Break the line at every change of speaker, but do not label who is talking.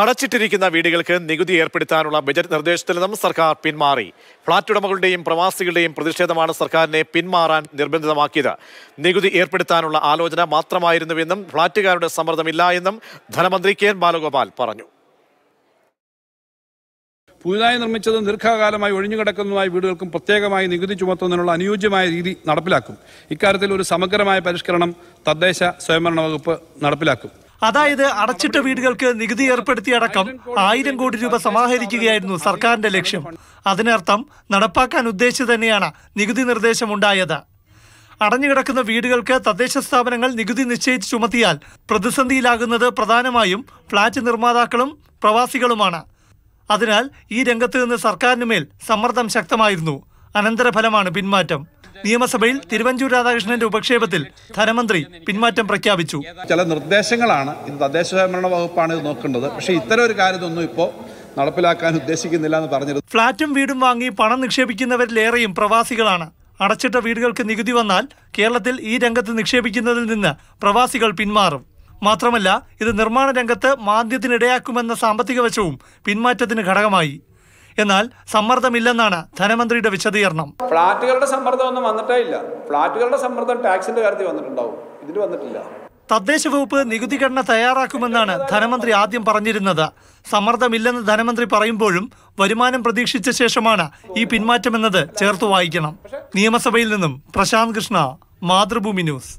അടച്ചിട്ടിരിക്കുന്ന വീടുകൾക്ക് നികുതി ഏർപ്പെടുത്താനുള്ള ബജറ്റ് നിർദ്ദേശത്തിൽ നിന്നും സർക്കാർ പിന്മാറി. ഫ്ളാറ്റ് ഉടമകളുടെയും പ്രവാസികളുടെയും പ്രതിഷേധമാണ് സർക്കാരിനെ പിന്മാറാൻ നിർബന്ധിതമാക്കിയത്. നികുതി ഏർപ്പെടുത്താനുള്ള ആലോചന മാത്രമായിരുന്നുവെന്നും ഫ്ളാറ്റുകാരുടെ സമ്മർദ്ദമില്ല എന്നും ധനമന്ത്രി കെ എൻ ബാലഗോപാൽ പറഞ്ഞു.
പുതുതായി നിർമ്മിച്ചത് ദീർഘകാലമായി ഒഴിഞ്ഞുകിടക്കുന്നതുമായ വീടുകൾക്കും പ്രത്യേകമായി നികുതി ചുമത്തുന്നതിനുള്ള അനുയോജ്യമായ രീതി നടപ്പിലാക്കും. ഇക്കാര്യത്തിൽ ഒരു സമഗ്രമായ പരിഷ്കരണം തദ്ദേശ സ്വയംഭരണ വകുപ്പ് നടപ്പിലാക്കും.
അതായത് അടച്ചിട്ട വീടുകൾക്ക് നികുതി ഏർപ്പെടുത്തിയടക്കം ആയിരം കോടി രൂപ സമാഹരിക്കുകയായിരുന്നു സർക്കാരിന്റെ ലക്ഷ്യം. അതിനർത്ഥം നടപ്പാക്കാൻ ഉദ്ദേശിച്ചു തന്നെയാണ് നികുതി നിർദ്ദേശമുണ്ടായത്. അടഞ്ഞുകിടക്കുന്ന വീടുകൾക്ക് തദ്ദേശ സ്ഥാപനങ്ങൾ നികുതി നിശ്ചയിച്ച് ചുമത്തിയാൽ പ്രതിസന്ധിയിലാകുന്നത് പ്രധാനമായും ഫ്ളാറ്റ് നിർമ്മാതാക്കളും പ്രവാസികളുമാണ്. അതിനാൽ ഈ രംഗത്ത് നിന്ന് സർക്കാരിന് മേൽ സമ്മർദ്ദം ശക്തമായിരുന്നു. അനന്തരഫലമാണ് പിന്മാറ്റം. നിയമസഭയിൽ തിരുവഞ്ചൂർ രാധാകൃഷ്ണന്റെ ഉപക്ഷേപത്തിൽ ധനമന്ത്രി പിന്മാറ്റം പ്രഖ്യാപിച്ചു.
ചില നിർദ്ദേശങ്ങളാണ് ഇത് തദ്ദേശ സ്വയംഭരണ വകുപ്പാണ് ഇത് നോക്കേണ്ടത്. പക്ഷേ ഇത്തരം ഒരു കാര്യമൊന്നും ഇപ്പോൾ നടപ്പിലാക്കാൻ ഉദ്ദേശിക്കുന്നില്ല എന്ന് പറഞ്ഞിരുന്നു.
ഫ്ളാറ്റും വീടും വാങ്ങി പണം നിക്ഷേപിക്കുന്നവരിലേറെയും പ്രവാസികളാണ്. അടച്ചിട്ട വീടുകൾക്ക് നികുതി വന്നാൽ കേരളത്തിൽ ഈ രംഗത്ത് നിക്ഷേപിക്കുന്നതിൽ നിന്ന് പ്രവാസികൾ പിന്മാറും. മാത്രമല്ല ഇത് നിർമ്മാണ രംഗത്ത് മാന്ദ്യത്തിനിടയാക്കുമെന്ന സാമ്പത്തിക വശവും പിന്മാറ്റത്തിന് ഘടകമായി. എന്നാൽ സമ്മർദ്ദമില്ലെന്നാണ് ധനമന്ത്രിയുടെ വിശദീകരണം.
ഫ്ളാറ്റുകളുടെ സമ്മർദ്ദം ഒന്നും വന്നിട്ടേ ഇല്ല. ഫ്ളാറ്റുകളുടെ സമ്മർദ്ദം ടാക്സിന്റെ കാര്യത്തിൽ വന്നിട്ടുണ്ടാവും. ഇതിന് വന്നിട്ടില്ല.
തദ്ദേശ വകുപ്പ് നികുതി ഘടന തയ്യാറാക്കുമെന്നാണ് ധനമന്ത്രി ആദ്യം പറഞ്ഞിരുന്നത്. സമ്മർദ്ദമില്ലെന്ന് ധനമന്ത്രി പറയുമ്പോഴും വരുമാനം പ്രതീക്ഷിച്ച ശേഷമാണ് ഈ പിന്മാറ്റമെന്നത് ചേർത്ത് വായിക്കണം. നിയമസഭയിൽ നിന്നും പ്രശാന്ത് കൃഷ്ണ മാതൃഭൂമി ന്യൂസ്.